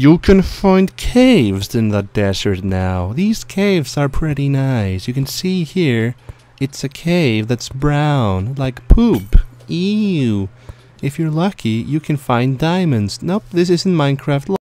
You can find caves in the desert now. These caves are pretty nice. You can see here, it's a cave that's brown, like poop. Ew. If you're lucky, you can find diamonds. Nope, this isn't Minecraft